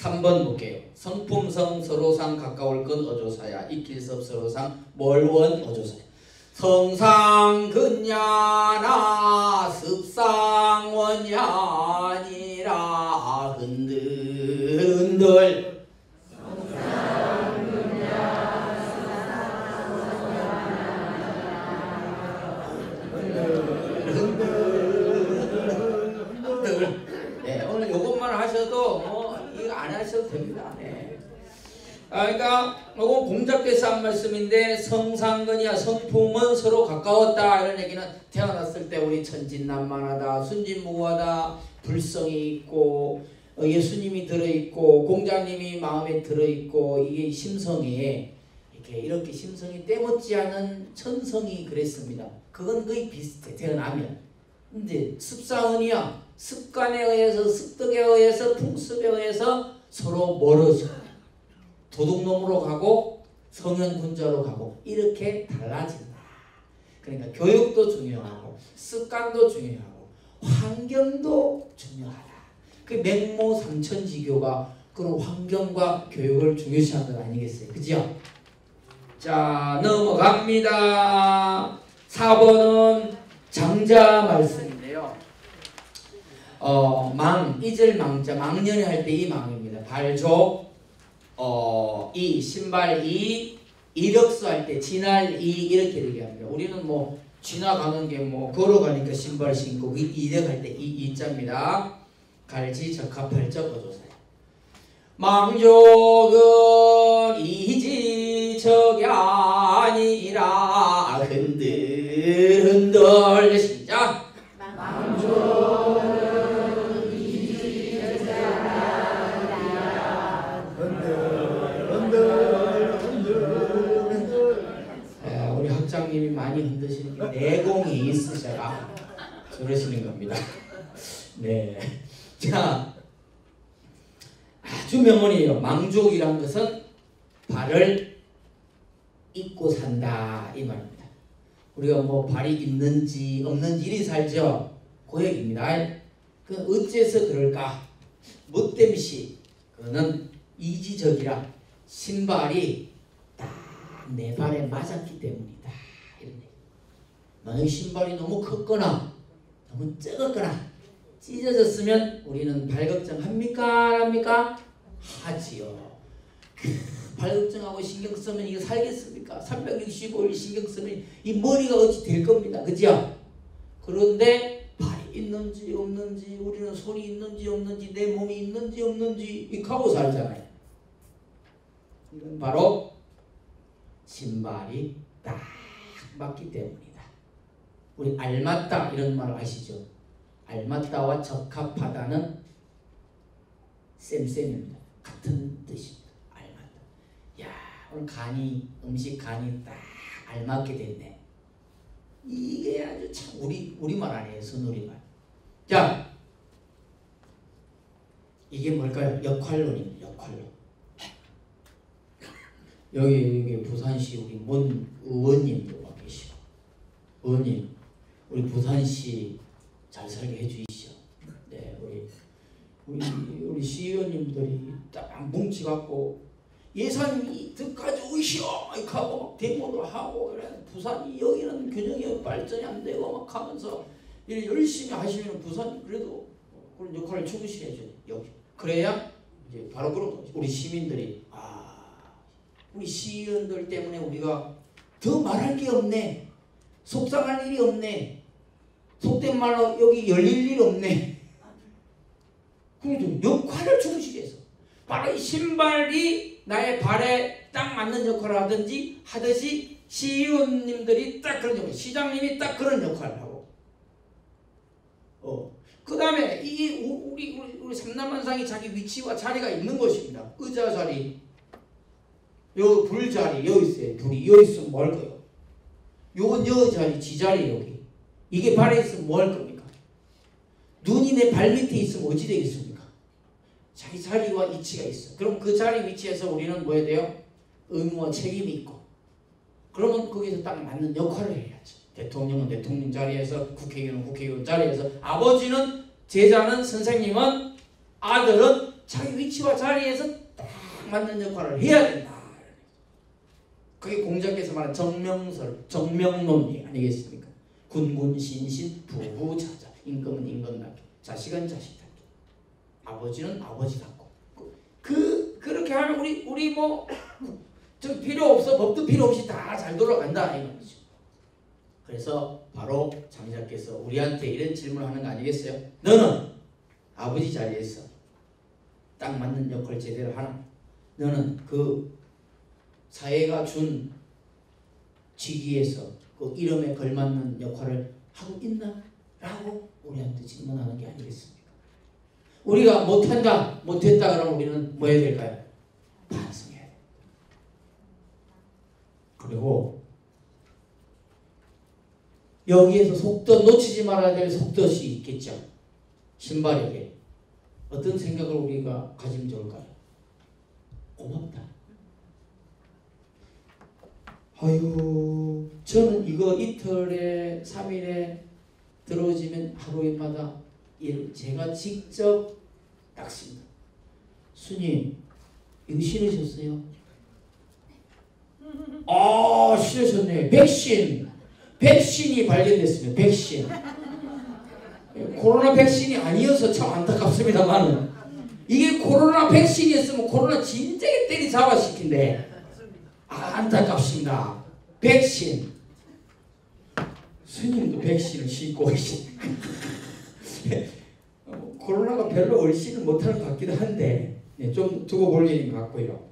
3번 볼게요. 성품성 서로상 가까울 것 어조사야. 이길섭 서로상 멀원 어조사야. 성상 근야나 습상 원야니라 흔들흔들 네, 오늘 요것만 하셔도 뭐 이거 안 하셔도 됩니다. 네. 아, 그러니까 요거 공작돼서 한 말씀인데 성상근이야 성품은 서로 가까웠다 이런 얘기는 태어났을 때 우리 천진난만하다 순진무구하다 불성이 있고 어, 예수님이 들어있고 공자님이 마음에 들어있고 이게 심성에 이렇게 이렇게 심성이 때묻지 않은 천성이 그랬습니다. 그건 거의 비슷해 태어나면. 근데 습사은이야 습관에 의해서 습득에 의해서 풍습에 의해서 서로 멀어져 도둑놈으로 가고 성현군자로 가고 이렇게 달라진다. 그러니까 교육도 중요하고 습관도 중요하고 환경도 중요하다. 그 맹모 삼천지교가 그런 환경과 교육을 중요시한 것 아니겠어요? 그죠? 자 넘어갑니다. 4번은 장자 말씀인데요. 어, 망, 잊을 망자, 망년에 할때 이 망입니다. 발조, 어, 이, 신발 이, 이력서 할 때 지날 이 이렇게 얘기합니다. 우리는 뭐 지나가는 게 뭐 걸어가니까 신발 신고 이, 이력할 때 이, 이자입니다. 갈지 적합할 적 어조사요. 망족은 이지적이 아니라 흔들 흔들 내공이 있으셔라 그러시는 겁니다. 네. 자, 아주 명언이에요. 망족이란 것은 발을 잊고 산다 이 말입니다. 우리가 뭐 발이 있는지 없는지 이리 살죠. 그 얘기입니다. 그 어째서 그럴까? 뭐 때문이 그는 이지적이라 신발이 딱 내 발에 맞았기 얘기. 만약 신발이 너무 컸거나 너무 적었거나 찢어졌으면 우리는 발걱정 합니까? 하지요. 그 발걱정하고 신경 쓰면 이거 살겠습니까? 365일 신경 쓰면 이 머리가 어찌 될 겁니다. 그죠? 그런데 발이 있는지 없는지 우리는 손이 있는지 없는지 내 몸이 있는지 없는지 이 하고 살잖아요. 이건 바로 신발이 딱 맞기 때문이다. 우리 알맞다 이런 말 아시죠? 알맞다와 적합하다는 쌤쌤입니다. 같은 뜻입니다. 알맞다. 야 오늘 간이 음식 간이 딱 알맞게 됐네. 이게 아주 참 우리 우리말 아니에요, 선우리말. 자, 이게 뭘까요? 역할론입니다. 역할론. 여기 여기 부산시 우리 문 의원님도 와 계시고 의원님 우리 부산시 잘 살게 해주시죠. 네, 우리 우리 우리 시의원님들이 딱 뭉치 갖고 예산이 듣까지 오시오 하고 막 데모도 하고 그래 부산이 여기는 균형이 발전이 안 되고 막 하면서 열심히 하시면 부산 그래도 그런 역할을 충실해 줘요 여기 그래야 이제 바로 그런. 우리 시민들이 아 우리 시의원들 때문에 우리가 더 말할 게 없네 속상할 일이 없네 속된 말로 여기 열릴 일 없네. 그래도 역할을 충실해서 바로 이 신발이 나의 발에 딱 맞는 역할을 하든지 하듯이 시의원님들이 딱 그런 역할, 시장님이 딱 그런 역할을 하고, 어, 그 다음에 이 우리 우리 우리 삼남한상이 자기 위치와 자리가 있는 것입니다. 의자 자리, 요 불 자리 여기 있어요. 불이 여기 있으면 거예요? 요건 여 자리, 지 자리 여기. 이게 발에 있으면 뭐 할 겁니까? 눈이 내 발 밑에 있으면 어찌 되겠습니까? 자기 자리와 위치가 있어. 그럼 그 자리 위치에서 우리는 뭐 해야 돼요? 의무와 책임이 있고. 그러면 거기서 딱 맞는 역할을 해야지. 대통령은 대통령 자리에서, 국회의원은 국회의원 자리에서, 아버지는 제자는 선생님은 아들은 자기 위치와 자리에서 딱 맞는 역할을 해야 된다. 그게 공자께서 말한 정명설, 정명론이 아니겠습니까? 군군 신신 부부 자자 임금은 임금 낳기 자식은 자식 낳기 아버지는 아버지 낳고 그 그렇게 하면 우리 우리 뭐저 필요 없어 법도 필요 없이 다 잘 돌아간다 이 말이죠. 그래서 바로 장자께서 우리한테 이런 질문을 하는 거 아니겠어요? 너는 아버지 자리에서 딱 맞는 역할 제대로 하나? 너는 그 사회가 준 직위에서 그 이름에 걸맞는 역할을 하고 있나? 라고 우리한테 질문하는 게 아니겠습니까? 우리가 못한다, 못했다 그러면 우리는 뭐 해야 될까요? 반성해야 돼. 그리고 여기에서 속도 놓치지 말아야 될 속도시 있겠죠. 신발에게 어떤 생각을 우리가 가지면 좋을까요? 고맙다. 아이고 저는 이거 이틀에 3일에 들어오지면 하루에마다 일 제가 직접 닦습니다. 스님 이거 신으셨어요? 아 신으셨네. 백신 백신이 발견됐습니다. 백신 코로나 백신이 아니어서 참 안타깝습니다만은 이게 코로나 백신이었으면 코로나 진작에 때리 잡아시킨데 아, 안타깝습니다. 백신 스님도 백신을 신고 계신 코로나가 별로 얼씬을 못하는 것 같기도 한데 네, 좀 두고 볼 일인 것 같고요.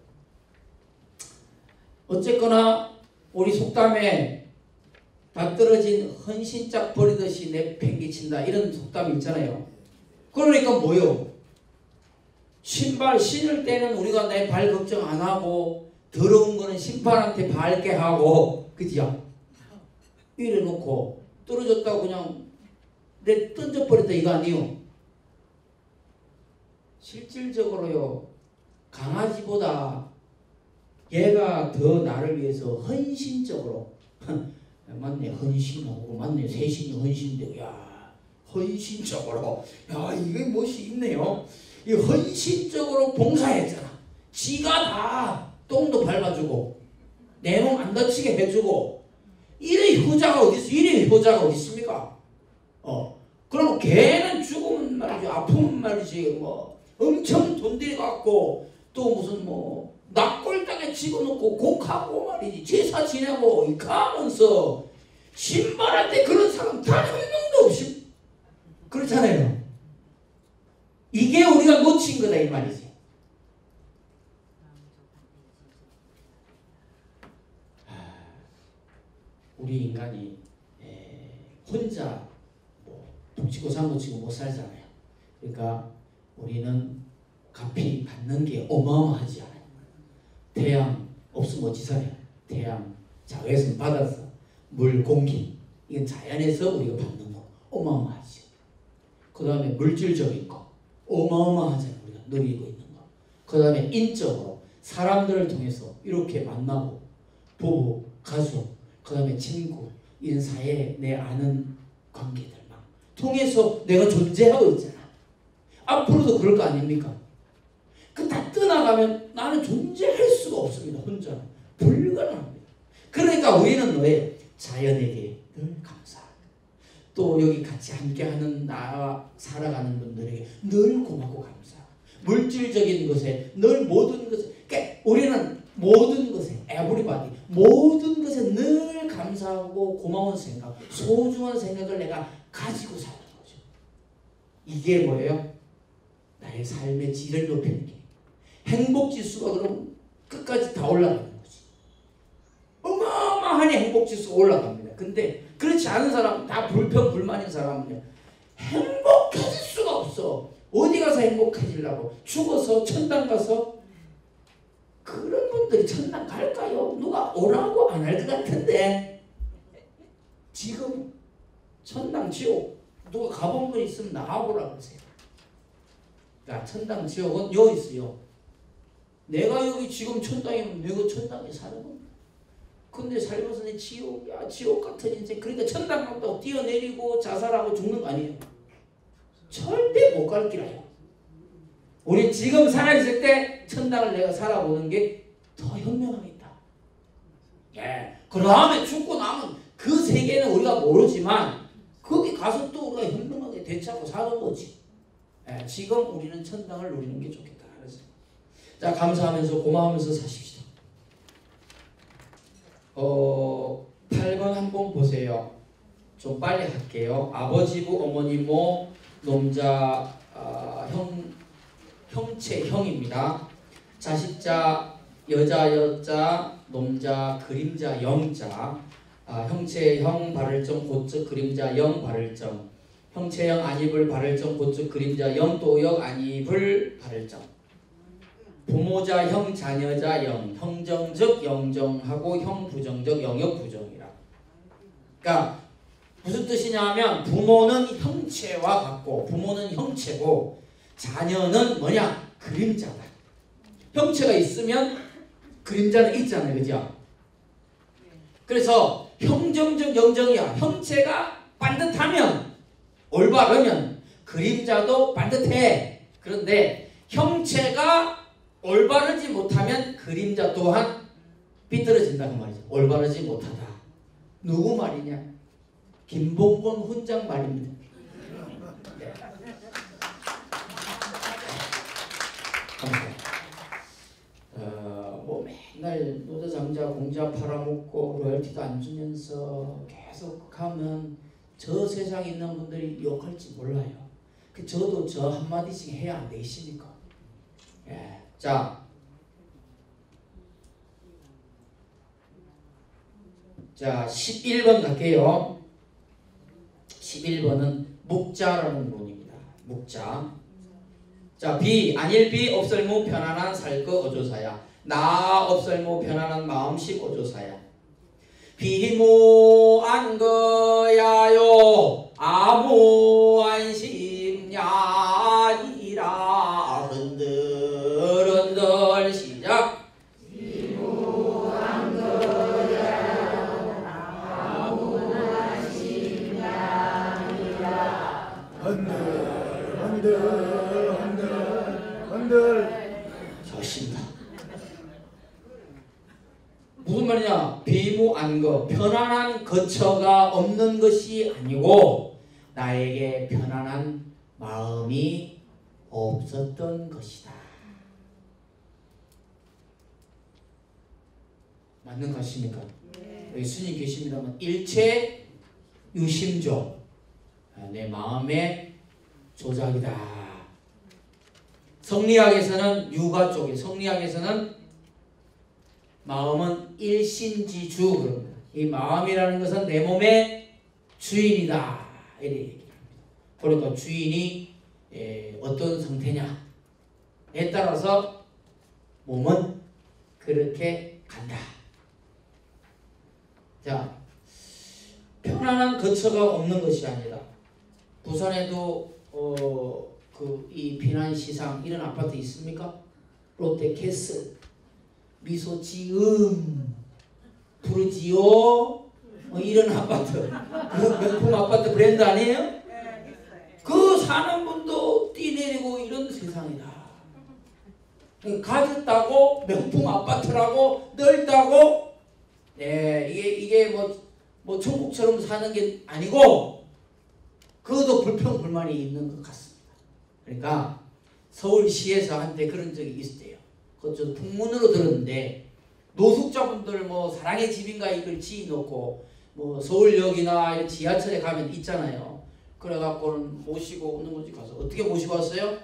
어쨌거나 우리 속담에 다 떨어진 헌신짝 버리듯이 내팽개친다 이런 속담이 있잖아요. 그러니까 뭐요? 신발 신을 때는 우리가 내 발 걱정 안 하고 더러운 거는 심판한테 밟게 하고 그지요? 이래 놓고 떨어졌다고 그냥 내 던져버렸다 이거 아니요. 실질적으로요 강아지보다 얘가 더 나를 위해서 헌신적으로 맞네 헌신하고 맞네 세신이 헌신되고 야 헌신적으로 야 이게 멋이 있네요 이 헌신적으로 봉사했잖아 지가 다 똥도 밟아주고 내 몸 안 다치게 해주고 이래 효자가 어디 있어 이래 효자가 어디 있습니까 어 그럼 걔는 죽으면 말이지 아프면 말이지 뭐 엄청 돈 들여갖고 또 무슨 뭐 낙골당에 집어넣고 곡하고 말이지 제사 지내고 이가면서 신발한테 그런 사람 단 한 명도 없이 그렇잖아요. 이게 우리가 놓친 거다 이 말이지. 우리 인간이 혼자 뭐 북치고 장구 치고 못 살잖아요. 그러니까 우리는 갚이 받는 게 어마어마하지 않아요. 태양 없으면 어찌사냐 태양 자외선 받아서 물 공기 이건 자연에서 우리가 받는 거 어마어마하죠. 그 다음에 물질적인 거 어마어마하잖아요. 우리가 누리고 있는 거. 그 다음에 인적으로 사람들을 통해서 이렇게 만나고 부부, 가족, 그 다음에 친구 사회에 내 아는 관계들만 통해서 내가 존재하고 있잖아. 앞으로도 그럴 거 아닙니까? 그 다 떠나가면 나는 존재할 수가 없습니다. 혼자 불가능합니다. 그러니까 우리는 왜 자연에게 늘 감사하고 또 여기 같이 함께하는 나와 살아가는 분들에게 늘 고맙고 감사하고 물질적인 것에 늘 모든 것에 그러니까 우리는 모든 것에 에브리바디 모든 것에 늘 감사하고 고마운 생각 소중한 생각을 내가 가지고 사는 거죠. 이게 뭐예요? 나의 삶의 질을 높이는 게 행복 지수가 그럼 끝까지 다 올라가는 거지. 어마어마한 행복 지수가 올라갑니다. 근데 그렇지 않은 사람, 다 불평 불만인 사람은요. 행복해질 수가 없어. 어디 가서 행복해지려고? 죽어서 천당 가서 그런 분들이 천당 갈까요? 누가 오라고 안 할 것 같은데 지금 천당 지옥 누가 가본 분 있으면 나와보라 그러세요. 야 천당 지옥은 여기 있어요. 내가 여기 지금 천당이면 내가 천당에 사는 겁니다. 근데 살면서 내 지옥, 야 지옥 같은 인생. 그러니까 천당 간다고 뛰어내리고 자살하고 죽는 거 아니에요. 절대 못 갈 길아요. 우리 지금 살아있을 때 천당을 내가 살아보는 게 더 현명하겠다. 예. 그 다음에 죽고 그 세계는 우리가 모르지만 거기 가서 또 우리가 현명하게 되찾고 사는 거지. 예. 지금 우리는 천당을 누리는 게 좋겠다. 그래서 자 감사하면서 고마우면서 사십시다. 어 8번 한번 보세요. 좀 빨리 할게요. 아버지부 어머니모 nom자 아, 형 형체 형입니다. 자식자 여자 여자 nom자 그림자 영자 아, 형체형 발을점 고적 그림자 영 발을점 형체형 안입을 발을점 고적 그림자 영 또역 안입을 발을점 부모자 형 자녀자 영 형정적 영정하고 형 부정적 영역 부정이라. 그러니까 무슨 뜻이냐면 부모는 형체와 같고 부모는 형체고 자녀는 뭐냐? 그림자다. 형체가 있으면 그림자는 있잖아요. 그죠? 그래서 형정적 영정이야 형체가 반듯하면 올바르면 그림자도 반듯해 그런데 형체가 올바르지 못하면 그림자 또한 삐뚤어진다는 말이죠. 올바르지 못하다. 누구 말이냐? 김봉곤 훈장 말입니다. 네. 감사합니다. 어, 뭐 맨날 노자장자 공자 팔아먹고 로열티도 안 주면서 계속 하면 저 세상에 있는 분들이 욕할지 몰라요. 그 저도 저 한마디씩 해야 안 되십니까? 예. 자. 자, 11번 갈게요. 11번은 묵자라는 문입니다. 묵자. 자, 비, 안일 비, 없설무, 편안한 살거 어조사야. 나, 없설무, 편안한 마음식 어조사야. 비모안 거야요, 아무 안 심야이라. 흔들, 흔들, 시작. 흔들 흔들 흔들 흔들 좋습니다. 무슨 말이냐? 비무안 거 편안한 거처가 없는 것이 아니고 나에게 편안한 마음이 없었던 것이다. 맞는 것 같습니까? 여기 스님 계십니다만 일체 유심조 아, 내 마음의 조작이다. 성리학에서는 유가 쪽에 성리학에서는 마음은 일신지주. 이 마음이라는 것은 내 몸의 주인이다. 그러니까 주인이 에, 어떤 상태냐에 따라서 몸은 그렇게 간다. 자, 편안한 거처가 없는 것이 아니라 부산에도 어, 그 이 비난 시상 이런 아파트 있습니까? 롯데 캐슬, 미소 지음, 푸르지오 뭐 이런 아파트 그 명품 아파트 브랜드 아니에요? 그 사는 분도 뛰내리고 이런 세상이다. 가졌다고 명품 아파트라고 넓다고 네 이게 이게 뭐 뭐 천국처럼 사는 게 아니고 그것도 불평 불만이 있는 것 같습니다. 그러니까 서울시에서 한때 그런 적이 있었대요. 그것 저 풍문으로 들었는데 노숙자분들 뭐 사랑의 집인가 이걸 지어놓고 뭐 서울역이나 지하철에 가면 있잖아요. 그래갖고는 모시고 오는 거지 가서 어떻게 모시고 왔어요?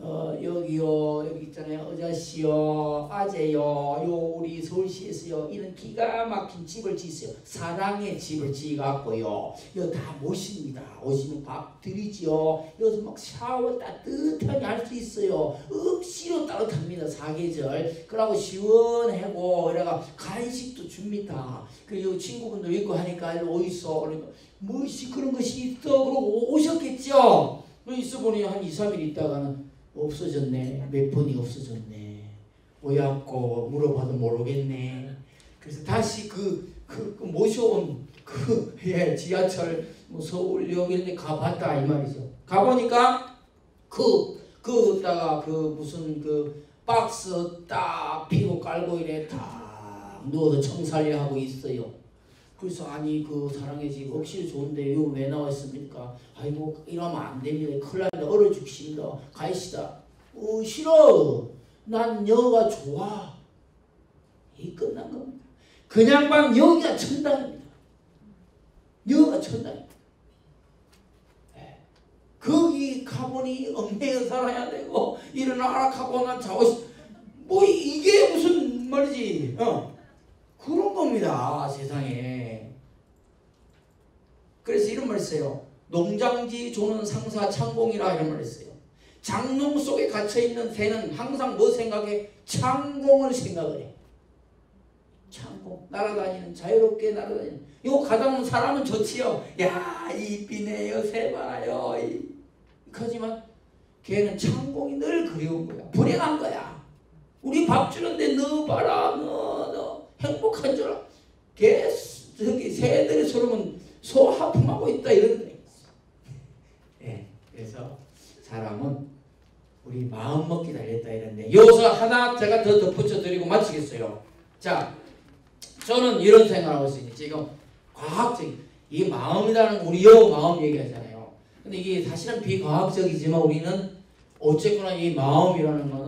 어 여기요 여기 있잖아요. 어저씨요 아재요 요 우리 서울시에서요. 이런 기가 막힌 집을 지었어요. 사랑의 집을 지어갖고요. 여기 다 모십니다. 오시면 밥 드리지요. 여기서 막 샤워 따뜻하게 할 수 있어요. 억지로 따뜻합니다 사계절. 그러고 시원하고 이래가 간식도 줍니다. 그리고 친구분들 있고 하니까 오이소. 그러니까 무엇이 그런 것이 있어. 그러고 오셨겠죠? 있어 보니 한 2, 3일 있다가는 없어졌네. 몇 번이 없어졌네. 오야고 물어봐도 모르겠네. 그래서 다시 그, 그, 그 모셔온 그 예, 지하철 뭐 서울역 이런 데 가봤다 이 말이죠. 가보니까 그, 그 그다가 그 무슨 그 박스 딱 피고 깔고 이래 딱 누워서 청살려 하고 있어요. 그래서 아니 그 사랑의 집 억실 좋은데 왜 나와 있습니까? 아이고 이러면 안 됩니다. 큰일 납니다. 얼어 죽습니다. 가시다. 어 싫어. 난 여가 좋아. 이 끝난 겁니다. 그냥 방 여기가 천당입니다. 여기가 천당입니다. 예. 거기 가보니 얽매여 살아야 되고 일어나라 하고 난 자고 싶- 뭐 이게 무슨 말이지? 어. 그런 겁니다 세상에. 그래서 이런 말 있어요. 농장지 조는 상사 창공이라 이런 말 있어요. 장롱 속에 갇혀 있는 새는 항상 뭐 생각해? 창공을 생각을 해. 창공 날아다니는 자유롭게 날아다니는 요 가다 놓은 사람은 좋지요. 야 이삐네요 새 봐요. 이. 하지만 걔는 창공이 늘 그리운 거야. 불행한 거야. 우리 밥 주는데 너 봐라 너너 행복한 줄 알아. 걔 저기 새들의 소름은 소 하품하고 있다 이런 데. 예. 그래서 사람은 우리 마음 먹기 달렸다 이런데 여기서 하나 제가 더 덧붙여 드리고 마치겠어요. 자, 저는 이런 생각을 하고 있어요. 지금 과학적인 이 마음이라는 우리 여 마음 얘기하잖아요. 근데 이게 사실은 비과학적이지만 우리는 어쨌거나 이 마음이라는 거는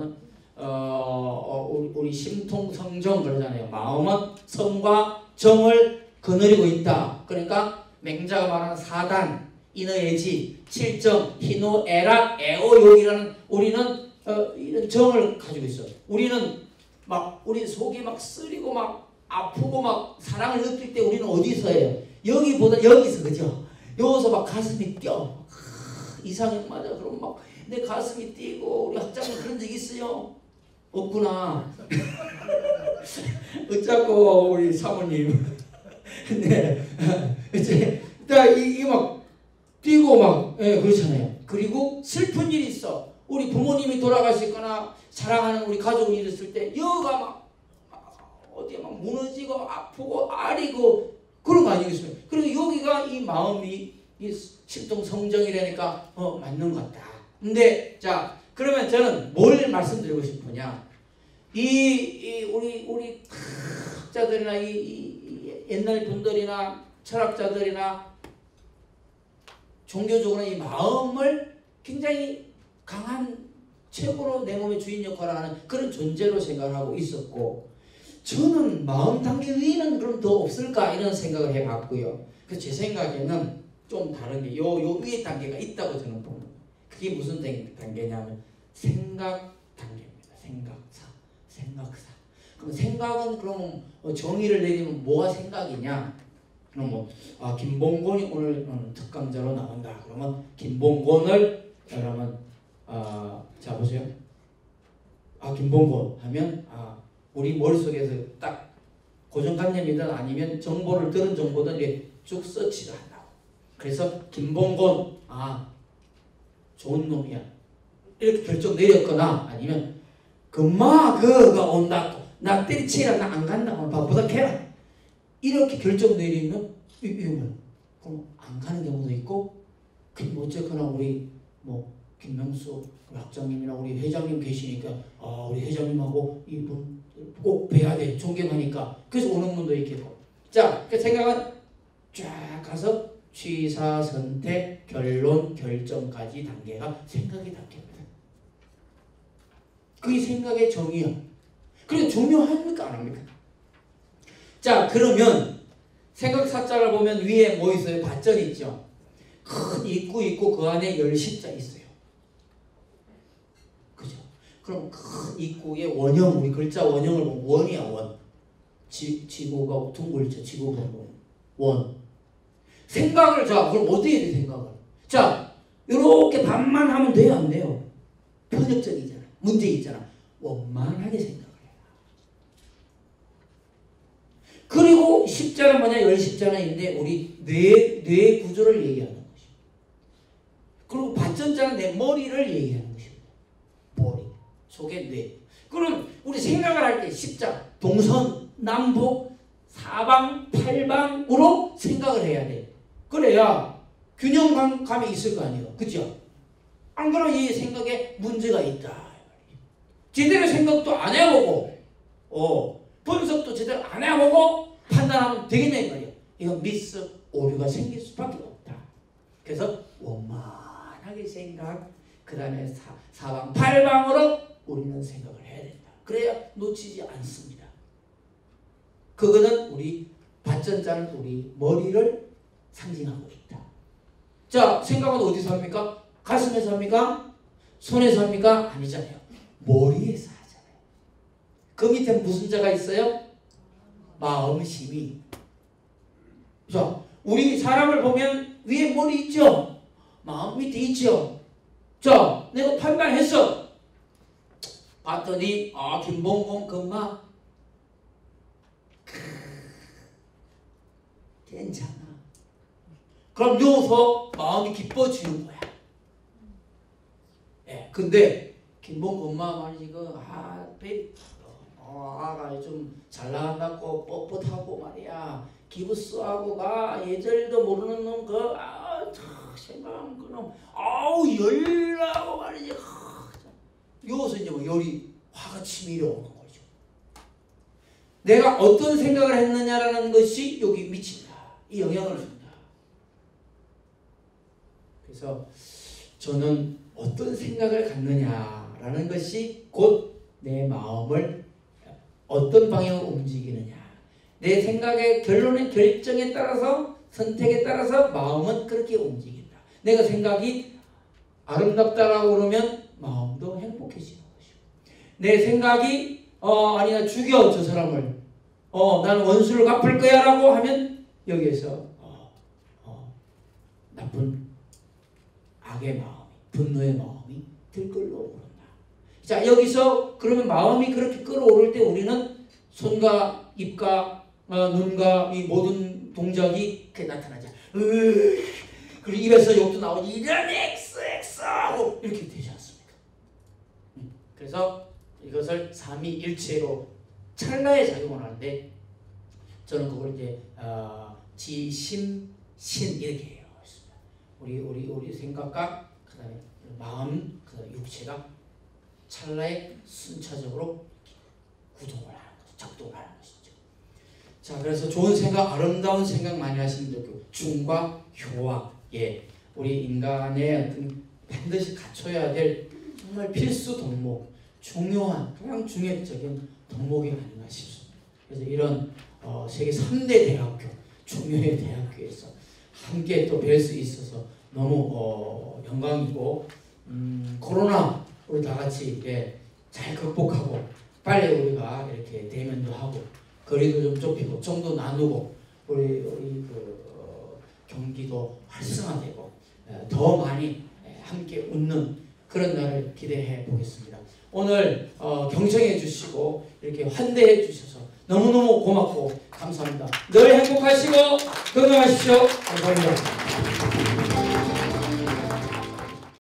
어, 어, 우리, 심통성정 그러잖아요. 마음은 성과 정을 거느리고 있다. 그러니까 맹자가 말하는 사단, 인어예지, 칠정, 희노, 애락, 애오욕이라는 우리는 어, 이런 정을 가지고 있어. 우리는 막 우리 속이 막 쓰리고 막 아프고 막 사랑을 느낄 때 우리는 어디서 해요? 여기보다 여기서 그죠? 여기서 막 가슴이 뛰어. 크, 이상형 맞아. 그럼 막 내 가슴이 뛰고 우리 학장님 그런 적 있어요? 없구나. 어쩌고 우리 사모님. 네. 이제 이게 막 뛰고 막 예, 그렇잖아요. 그리고 슬픈 일이 있어. 우리 부모님이 돌아가시거나 사랑하는 우리 가족이 있을 때 여가 막 어디에 막 무너지고 아프고 아리고 그런 거 아니겠습니까? 그리고 여기가 이 마음이 이 십동 성정이라니까 어 맞는 것 같다. 근데 자 그러면 저는 뭘 말씀드리고 싶으냐? 이, 이 우리 우리 학자들이나 이, 이, 이 옛날 분들이나 철학자들이나 종교적으로 이 마음을 굉장히 강한 최고로 내 몸의 주인 역할을 하는 그런 존재로 생각을 하고 있었고 저는 마음 단계 위에는 그럼 더 없을까 이런 생각을 해봤고요. 그래서 제 생각에는 좀 다른 게 요 요 위에 단계가 있다고 저는 봅니다. 그게 무슨 단- 단계냐면 생각 단계입니다. 생각사, 생각사. 그럼 생각은 그럼 어, 정의를 내리면 뭐가 생각이냐? 그럼 뭐 아, 김봉곤이 오늘 어, 특강자로 나온다. 그러면 김봉곤을 그러면 아, 자 보세요. 아 김봉곤 하면 아 우리 머릿속에서 딱 고정관념이든 아니면 정보를 들은 정보든 이게 쭉 서치를 한다고. 그래서 김봉곤 아 좋은 놈이야 이렇게 결정 내렸거나 아니면 금마 그가 온다 나 때리치라 나 안 간다. 바보다 캐라. 이렇게 결정 내리면 뭐야 그럼 안 가는 경우도 있고 그 어쨌거나 우리 뭐 김명수 학장님이나 우리 회장님 계시니까 아 우리 회장님하고 이분 꼭 뵈야 돼. 존경하니까. 그래서 오는 분도 있겠고. 자 그 생각은 쫙 가서 취사 선택 결론 결정까지 단계가 생각의 단계입니다. 그게 생각의 정의야. 그래 중요합니까 안 합니까? 자 그러면 생각 사자를 보면 위에 뭐 있어요? 밭전이 있죠. 큰 입구 있고 그 안에 열 십자 있어요. 그죠? 그럼 큰 입구에 원형 우리 글자 원형을 보면 원이야 원. 지, 지구가 둥글죠. 지구가 뭐. 원. 생각을 자 그럼 어떻게 해야 돼 생각을? 자 이렇게 반만 하면 돼요 안 돼요? 편협적이잖아. 문제 있잖아. 원만하게 생각을 해. 그리고 십자는 뭐냐? 열 십자나인데 우리 뇌, 뇌 구조를 얘기하는 것이고 그리고 받전자는 내 머리를 얘기하는 것입니다. 머리 속에 뇌. 그럼 우리 생각을 할 때 십자 동선 남북 사방 팔방으로 생각을 해야 돼. 그래야 균형감이 있을 거 아니에요. 그죠? 안 그러면 이 생각에 문제가 있다. 제대로 생각도 안 해보고, 어, 분석도 제대로 안 해보고 판단하면 되겠냐 이 말이야. 이건 미스 오류가 생길 수밖에 없다. 그래서 원만하게 생각, 그 다음에 사방 팔방으로 우리는 생각을 해야 된다. 그래야 놓치지 않습니다. 그거는 우리 밭전자는 우리 머리를 상징하고 있다. 자, 생각은 어디서 합니까? 가슴에서 합니까? 손에서 합니까? 아니잖아요. 머리에서. 그 밑에 무슨 자가 있어요? 마음심이. 자, 우리 사람을 보면 위에 머리 있죠? 마음 밑에 있죠? 자, 내가 판단했어. 봤더니, 아, 김봉봉 금마. 괜찮아. 그럼 여기서 마음이 기뻐지는 거야. 예, 근데 김봉 엄마 말이지 그 아 어, 아가 좀 잘 나간다고 뻣뻣하고 말이야 기부스하고가 예절도 모르는 놈그 아 생각하면 그놈 아우 열나고 말이지 여기서 이제 뭐 열이 화가 치밀어 오는 거죠. 내가 어떤 생각을 했느냐라는 것이 여기 미친다. 이 영향을 준다. 그래서 저는 어떤 생각을 갖느냐라는 것이 곧 내 마음을 어떤 방향으로 움직이느냐. 내 생각의 결론의 결정에 따라서 선택에 따라서 마음은 그렇게 움직인다. 내가 생각이 아름답다라고 그러면 마음도 행복해지는 것이고 내 생각이 어 아니야 죽여 저 사람을 어 나는 원수를 갚을 거야라고 하면 여기에서 어, 어, 나쁜 악의 마음이 분노의 마음이 들끓어. 자 여기서 그러면 마음이 그렇게 끌어오를 때 우리는 손과 입과 어, 눈과 이 모든 동작이 이렇게 나타나자. 으 그리고 입에서 욕도 나오지 이런 X X 하고 이렇게 되지 않습니까? 음, 그래서 이것을 삼위일체로 찰나에 작용을 하는데 저는 그걸 이제 어, 지심 신 이렇게 해요. 우리 우리 우리 생각과 그다음에 마음 그다음에 육체가 찰나에 순차적으로 구동을 하는 거죠. 작동을 하는 것이죠. 자, 그래서 좋은 생각, 아름다운 생각 많이 하시는 그 중과 효와 예, 우리 인간의 어떤 반드시 갖춰야 될 정말 필수 덕목, 중요한 가장 중요적인 덕목이 아닌가 싶습니다. 그래서 이런 어, 세계 3대 대학교, 중요의 대학교에서 함께 또 뵐 수 있어서 너무 어, 영광이고 음, 코로나 우리 다 같이 예, 잘 극복하고 빨리 우리가 이렇게 대면도 하고 거리도 좀 좁히고 정도 나누고 우리 우리 그 어, 경기도 활성화되고 예, 더 많이 예, 함께 웃는 그런 날을 기대해 보겠습니다. 오늘 어, 경청해 주시고 이렇게 환대해 주셔서 너무너무 고맙고 감사합니다. 늘 행복하시고 건강하십시오. 감사합니다.